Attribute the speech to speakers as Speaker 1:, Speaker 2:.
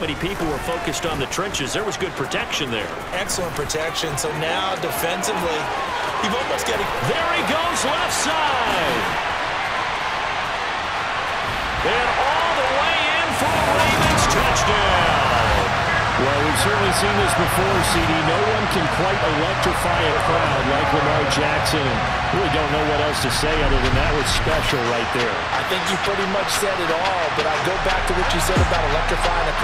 Speaker 1: Many people were focused on the trenches. There was good protection there.
Speaker 2: Excellent protection. So now defensively, you've almost got.
Speaker 1: There he goes left side. And all the way in for a Ravens touchdown.
Speaker 3: Well, we've certainly seen this before, CD. No one can quite electrify a crowd like Lamar Jackson. And really don't know what else to say other than that was special right there.
Speaker 2: I think you pretty much said it all, but I go back to what you said about electrifying a crowd.